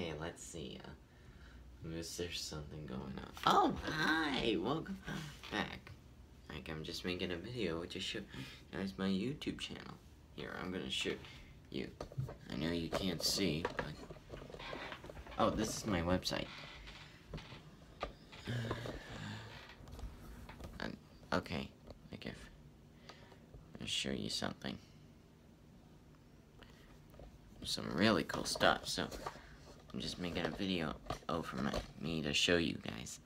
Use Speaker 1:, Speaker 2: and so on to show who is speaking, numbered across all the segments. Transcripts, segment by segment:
Speaker 1: Okay, let's see. Is there something going on? Oh, hi! Welcome back. Like, I'm just making a video to show guys my YouTube channel. Here, I'm gonna show you. I know you can't see, but... Oh, this is my website. Um, okay, like if... I'll show you something some really cool stuff, so I'm just making a video over my, me to show you guys.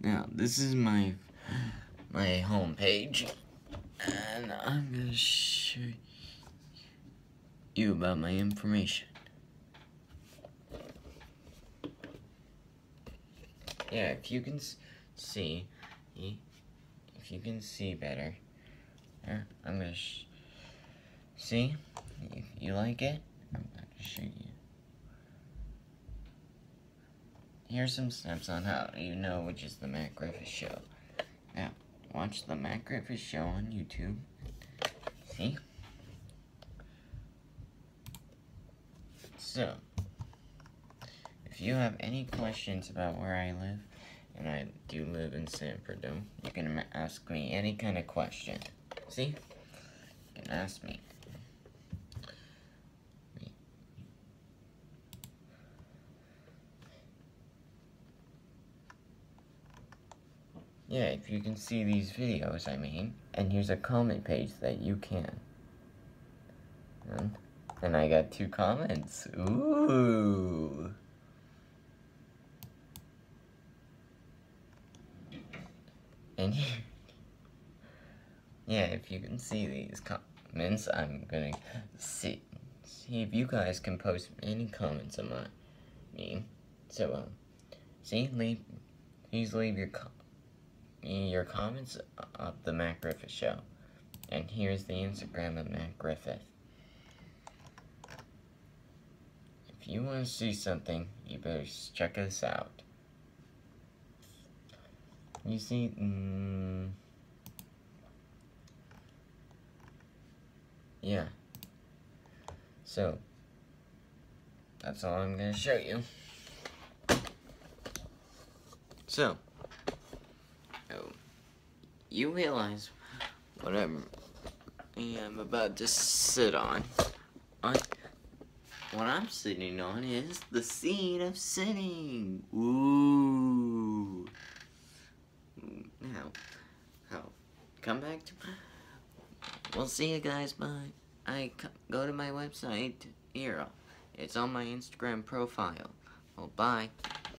Speaker 1: Now, this is my my home page, and I'm gonna show you about my information. Yeah, if you can see, if you can see better, I'm gonna see, if you like it, I'm gonna show you. Here's some steps on how you know which is the Matt Griffith Show. Now, watch the Matt Griffith Show on YouTube. See? So, if you have any questions about where I live, and I do live in San Bernardino, you can ask me any kind of question. See? You can ask me. Yeah, if you can see these videos, I mean. And here's a comment page that you can. And, and I got two comments. Ooh. Yeah, if you can see these comments, I'm gonna see see if you guys can post any comments on my me. So um, see, leave please leave your your comments of the Matt Griffith Show. And here's the Instagram of Matt Griffith. If you want to see something, you better check this out. You see, mm, yeah. So, that's all I'm going to show you. So, oh, you realize what I'm, I'm about to sit on. on. What I'm sitting on is the seat of sitting. Ooh now. How? Come back to. We'll see you guys. Bye. I go to my website. Here, it's on my Instagram profile. Well, bye.